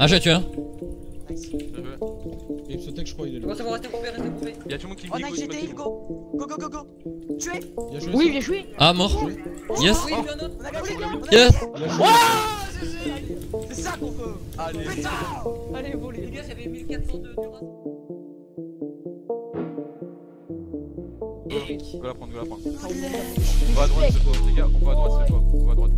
Ah, j'ai tué un. Et ce tech, je crois, il est là. Bon, c'est bon, restez groupés, restez groupés. Y'a tout le monde qui Oh dit nice, j'étais heal, go Go, go, go, go Tué Bien joué, Oui, bien joué. Ah, mort. Yes. Il a. On a on a Yes. C'est ça qu'on veut Allez, Putain Allez, Les volez. gars, j'avais 1400 de durance. go la prendre, go la prendre. On va à droite cette fois, les gars, on va à droite cette fois, on va à droite.